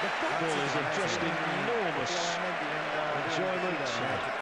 The football is of just enormous enjoyment.